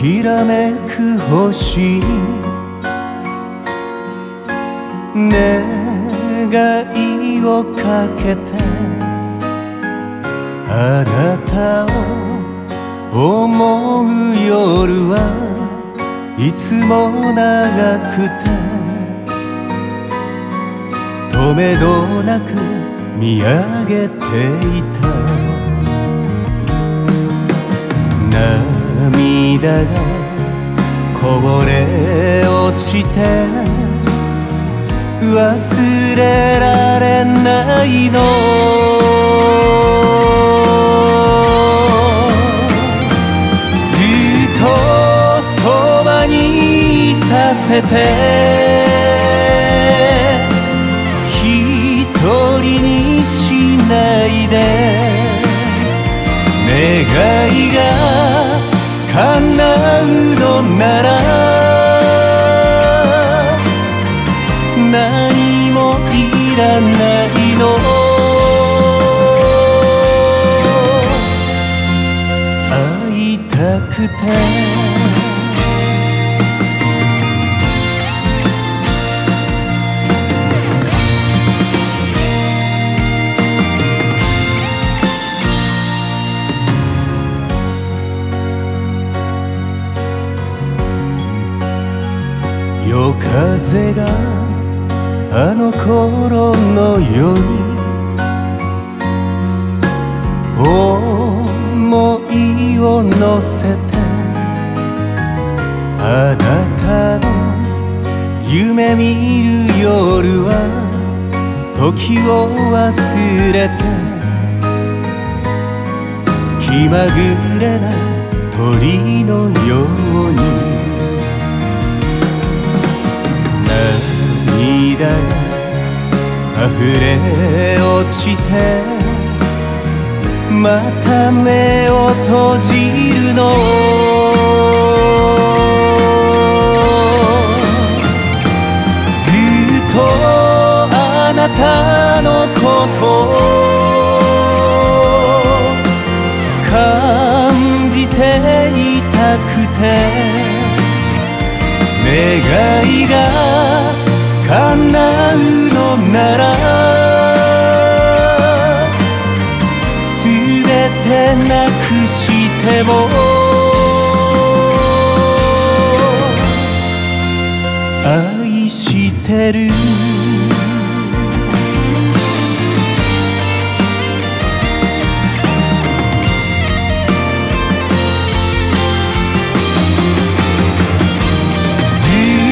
きらめく星願いをかけてあなたを思う夜はいつも長くて止めどなく見上げていた。涙がこぼれ落ちて忘れられないの。ずっとそばにいさせて一人にしないで願いが叶うのなら何もいらないの。会いたくて。風があの頃のように思いを乗せてあなたの夢見る夜は時を忘れて気まぐれな鳥のように溢れ落ちてまた目を閉じるの。ずっとあなたのこと感じていたくて願いが叶うも。愛してる。ず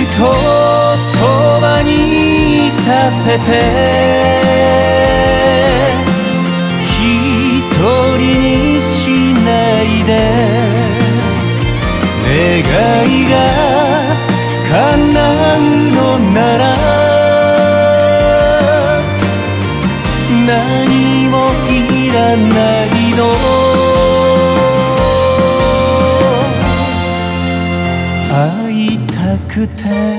っとそばにいさせて。いらないの。会いたくて。